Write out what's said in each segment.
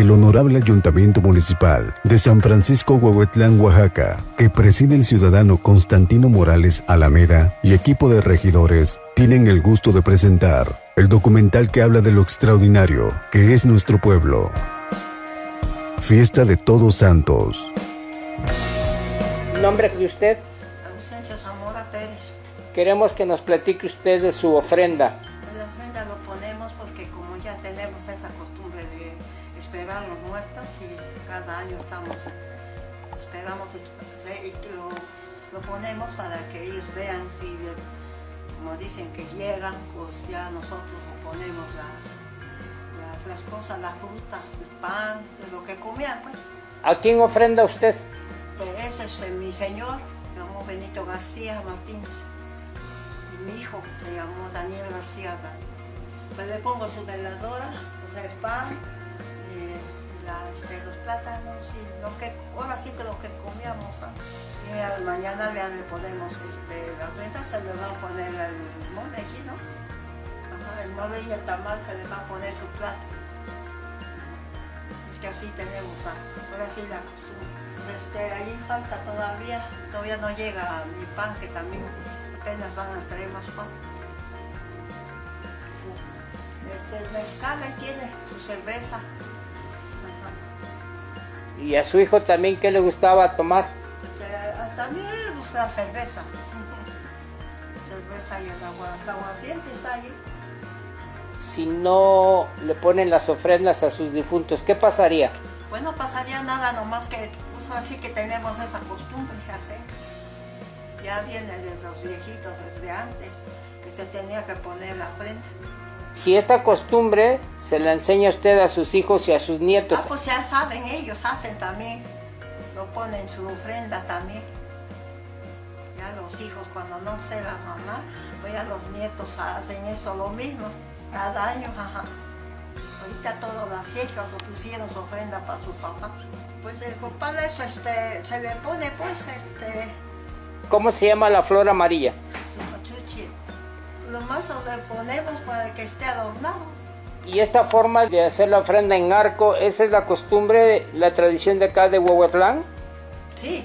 el Honorable Ayuntamiento Municipal de San Francisco Huehuetlán, Oaxaca, que preside el ciudadano Constantino Morales Alameda y equipo de regidores, tienen el gusto de presentar el documental que habla de lo extraordinario que es nuestro pueblo. Fiesta de Todos Santos. ¿Nombre de usted? Ausencia Zamora Pérez. Queremos que nos platique usted de su ofrenda. Esperar los muertos y cada año estamos, esperamos y lo, lo ponemos para que ellos vean si, como dicen que llegan, pues ya nosotros ponemos las, las cosas, la fruta, el pan, lo que comían pues. ¿A quién ofrenda usted? Ese es eh, mi señor, se llamó Benito García Martínez. Mi hijo se llamó Daniel García. Pues le pongo su veladora, o sea, el pan, eh, la, este, los plátanos, y lo que, ahora sí que lo que comíamos. ¿ah? Y al mañana ya le ponemos este, la frente, se le va a poner el mole aquí, el mole y el tamal se le va a poner su plato. Es que así tenemos, ¿ah? ahora sí la costumbre. Pues este, ahí falta todavía, todavía no llega mi pan, que también apenas van a traer más pan. Este, el mezcal ahí tiene su cerveza. ¿Y a su hijo también qué le gustaba tomar? Este, a- también pues, la cerveza. cerveza y el agua, el aguardiente está ahí. Si no le ponen las ofrendas a sus difuntos, ¿qué pasaría? Pues no pasaría nada, nomás que pues así que tenemos esa costumbre de hacer. Ya viene de los viejitos desde antes, que se tenía que poner la prenda. Si esta costumbre se la enseña usted a sus hijos y a sus nietos, Ah, pues ya saben, ellos hacen también, lo ponen su ofrenda también. Ya los hijos, cuando no sé la mamá, pues ya los nietos hacen eso lo mismo, cada año, ajá. Ahorita todas las hijas pusieron su ofrenda para su papá. Pues el compadre eso, este, se le pone pues este, ¿cómo se llama la flor amarilla? Machuchi. Lo ponemos para que esté adornado. Y esta forma de hacer la ofrenda en arco, esa es la costumbre, la tradición de acá de Huehuetlán, Sí.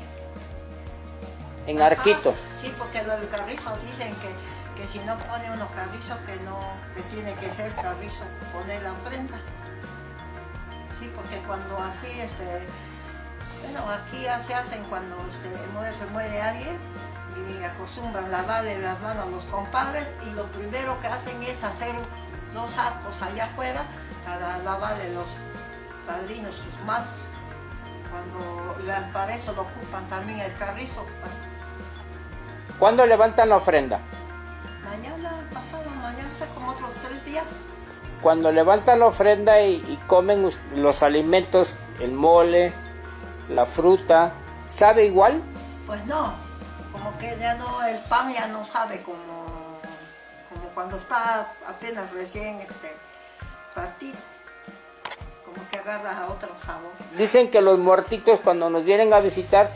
en Ajá, arquito. Sí, porque lo del carrizo dicen que, que si no pone uno carrizo, que no, que tiene que ser carrizo, poner la ofrenda. Sí, porque cuando así, este, bueno, aquí ya se hacen cuando este, muere, se muere alguien y acostumbran lavarle las manos a los compadres y lo primero que hacen es hacer dos arcos allá afuera para lavarle los padrinos sus manos. Cuando para eso lo ocupan también el carrizo. ¿Cuándo levantan la ofrenda? Mañana, pasado mañana, hace como otros tres días. Cuando levantan la ofrenda y, y comen los alimentos, el mole, la fruta, ¿sabe igual? Pues no, como que ya no, el pan ya no sabe como, como cuando está apenas recién este, partido. Como que agarra otro sabor. Dicen que los muertitos cuando nos vienen a visitar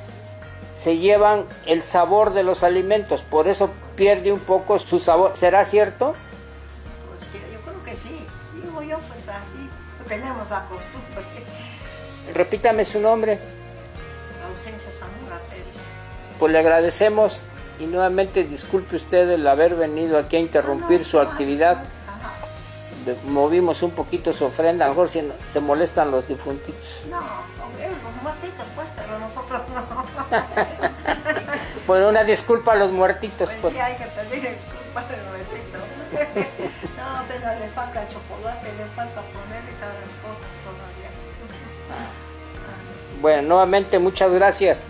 se llevan el sabor de los alimentos, por eso pierde un poco su sabor. ¿Será cierto? Pues yo creo que sí. Digo yo, pues así tenemos la costumbre. Repítame su nombre. Ausencia Zamora Pérez. Pues le agradecemos y nuevamente disculpe usted el haber venido aquí a interrumpir No, su no, actividad. Movimos un poquito su ofrenda, a lo mejor se, se molestan los difuntitos. No, los muertitos pues, pero nosotros no. Pues una disculpa a los muertitos, Pues pues. sí, hay que pedir disculpas de nuevitos. no, pero le falta el chocolate, le falta ponerle todas las cosas todavía. Bueno, nuevamente muchas gracias.